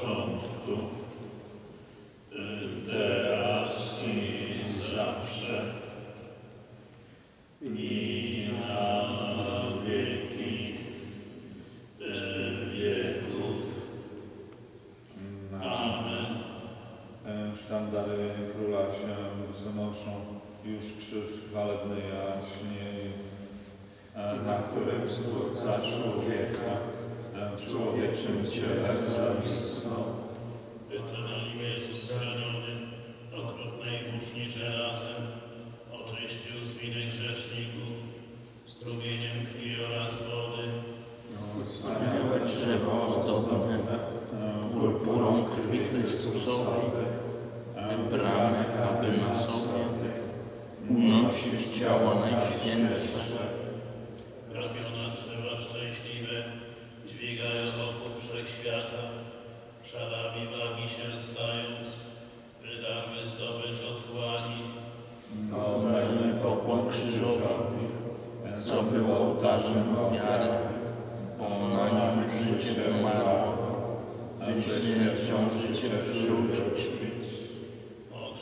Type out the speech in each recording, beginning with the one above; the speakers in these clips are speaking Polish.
początku, teraz i zawsze i na wieki e, wieków. Amen. Sztandary króla się wznoszą, już krzyż chwalebny jaśnieje, e, na którym stwórca człowieka człowieczym ciele zabistno,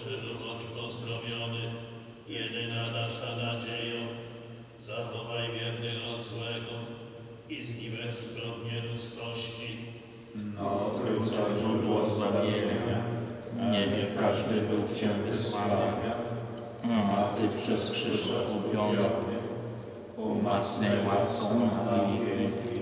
krzyżu bądź pozdrowiony, jedyna nasza nadziejo. Zachowaj wiernych od złego i zniwek zbrodnie ludzkości. No, Chrystusu było zbawienia, niebie każdy duch Cię wysławia, a Ty przez krzyż okupiony umacnij łaską na.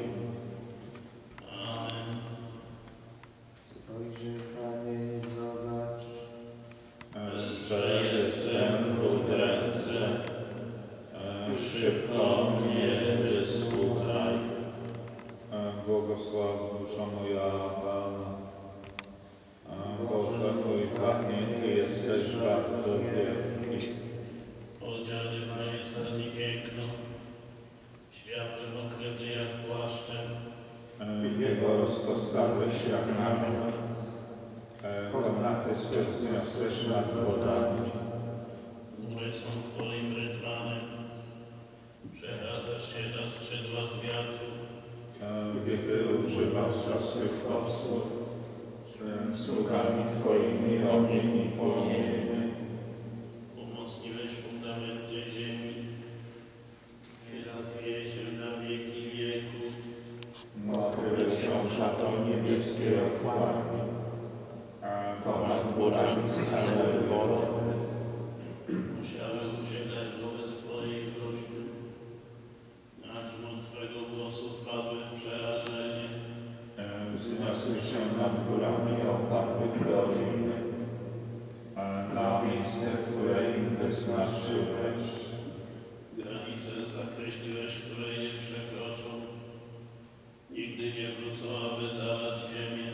Szybko mnie wysłuchaj. Błogosław dusza moja Pana. Boże mój Panie, Ty jesteś bardzo wielki. Używasz za swych posłów. Sługami Twoimi ogień i płomienie. Zakreśliłeś, której nie przekroczą. Nigdy nie wrócą, aby zalać ziemię.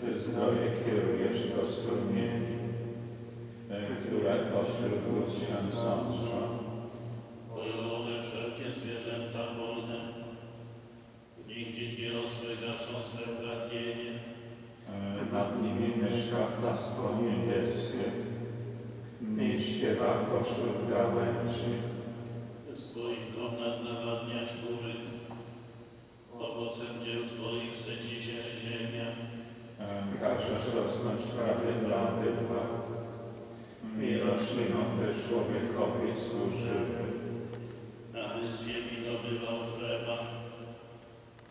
Ty zdrowie kierujesz do strumieni, które pośród gór się sączą. Bojowe wszelkie zwierzęta wolne. Niech dzikie osły gaszą swe pragnienie. Nad nimi mieszka ptactwo niebieskie. Mi śpiewa pośród gałęzi. Z Twoich komnat nawadniasz góry. Owocem dzieł Twoich syci się ziemia. Każesz rosnąć prawie dla bydła. Mi roślinom by człowiekowi służyły. aby z ziemi dobywał chleba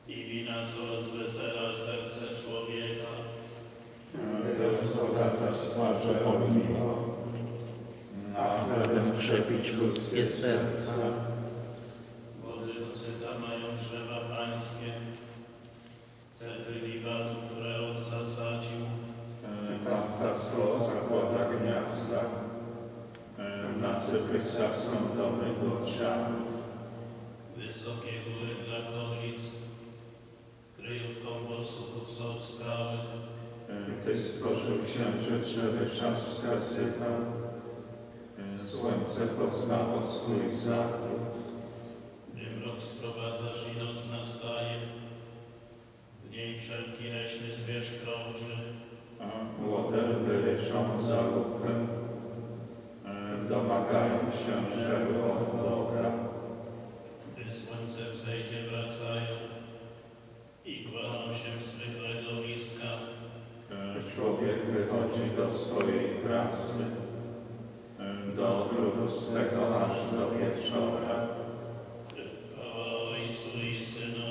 i wina, co rozwesela serce człowieka. By wzbogacać twarze oliwą. Krzepić ludzkie serca. Wody dosyta mają drzewa pańskie, cedry Libanu, które on zasadził. Tam ptactwo zakłada gniazda. Na cyprysach są domy bocianów. Wysokie góry dla kozic, kryjówką borsuków są skały. Ty stworzył księżyc, żeby czas wskazywał. Słońce poznało swój zachód. Gdy mrok sprowadzasz i noc nastaje, w niej wszelki leśny zwierz krąży. Łoder wyleczą za lupę. Domagają się żelu od Boga. Gdy słońce wzejdzie, wracają i kładą się w swych legowiskach. Człowiek wychodzi do swojej pracy, do trudu swego aż do wieczora. Chwała Ojcu i Synowi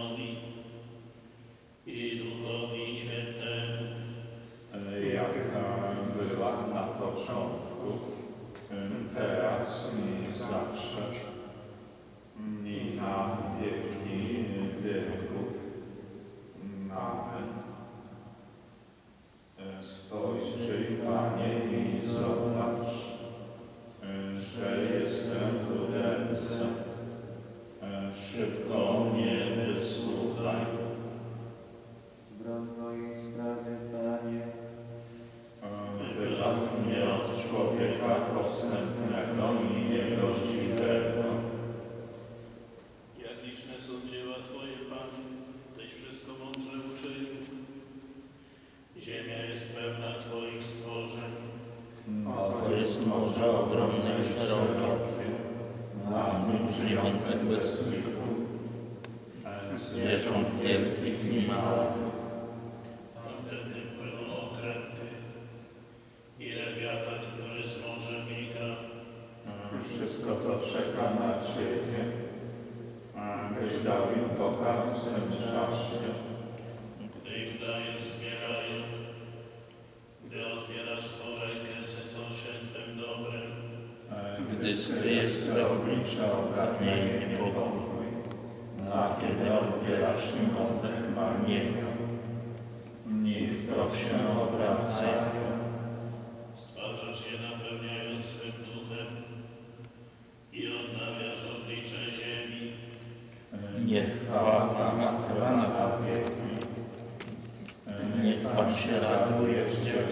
Morze ogromne i szerokie, Na nim żyjątek bez liku, zwierząt wielkich i małych. Czysty jest Twe oblicze, ogarnia i niepokój. A kiedy odbierasz im oddech marnienia, dni w proch się obracają. Stwarzasz je napełniając swym duchem i odnawiasz oblicze ziemi. Niech chwała Pana trwa na wieki. Niech Pan się raduje z dzieł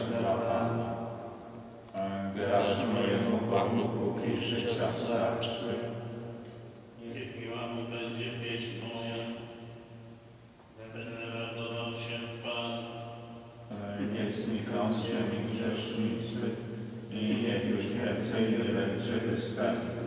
śpiewać dla Pana. Grać mojemu Panu, póki życia starczy. Niech miła mu będzie pieśń moja. Będę radował się w Panu. Niech znikną z ziemi grzesznicy i niech już więcej nie będzie występnych.